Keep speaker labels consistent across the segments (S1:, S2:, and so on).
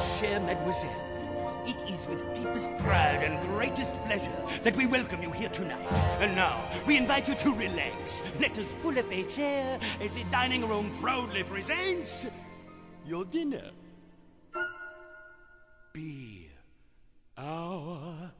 S1: chère mademoiselle, it is with deepest pride and greatest pleasure that we welcome you here tonight. And now, we invite you to relax. Let us pull up a chair as the dining room proudly presents your dinner. Be our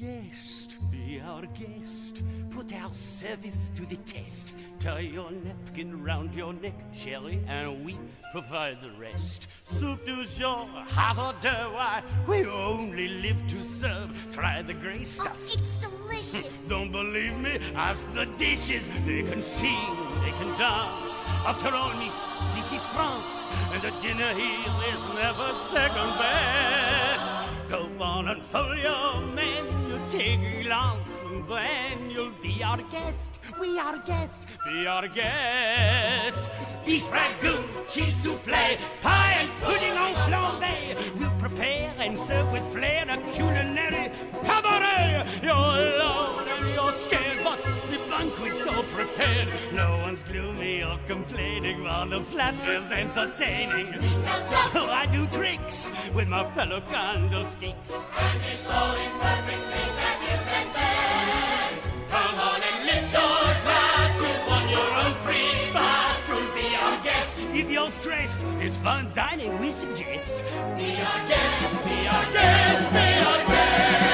S1: guest, be our guest. Put our service to the test. Tie your napkin round your neck, cherie, and we provide the rest. Soup du jour, hot hors d'oeuvres, why, we only live to serve. Try the gray
S2: Oh,
S1: stuff.
S2: it's delicious.
S1: Don't believe me? Ask the dishes. They can sing, they can dance. After all, miss, this is France, and the dinner here is never second best. And follow your menu, take a glance, and then you'll be our guest. We are guest, be our guest. Beef ragout, cheese souffle, pie and pudding en flambé. We'll prepare and serve with flair a culinary cabaret. You're alone and you're scared, but the banquet's all prepared. No one's gloomy or complaining while the flat is entertaining. With my fellow candlesticks. And it's all in perfect taste that you can best. Come on and lift your glass. You've won your own free pass to be our guest. If you're stressed, it's fun dining, we suggest. Be our guest, be our guest, be our guest.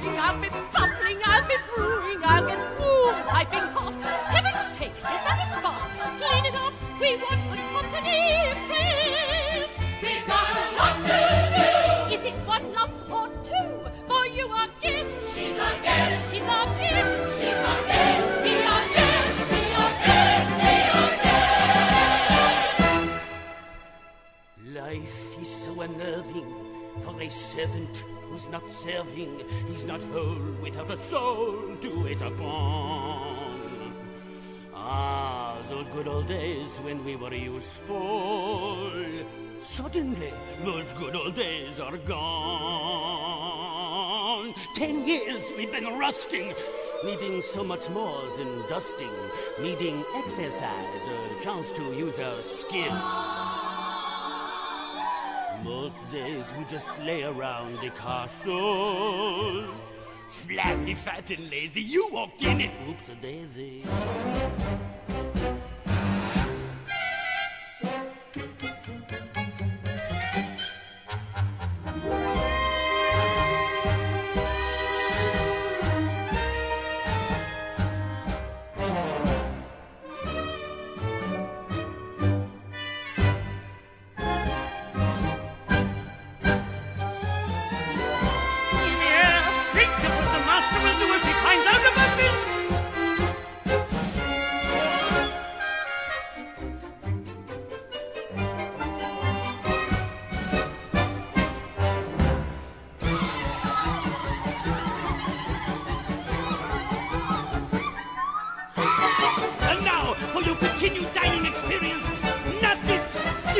S3: Soft chewing, I'll be bubbling, I'll be brewing, I'll get warm, piping hot. Heaven's sakes, is that a spot? Clean it up, we want the company praise. We've got a lot to do. Is it one lump or two? For you are gift. She's our guest. She's our gift. She's our guest. Be our guest. Be our guest. Be our guest.
S1: Life is so unnerving for a servant who's not serving. He's not whole without a soul to wait upon. Ah, those good old days when we were useful. Suddenly, those good old days are gone. Ten years we've been rusting, needing so much more than dusting, needing exercise, a chance to use our skin. Days we just lay around the castle. Flabby, fat, and lazy. You walked in it. Oops, a daisy.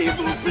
S1: Plaît.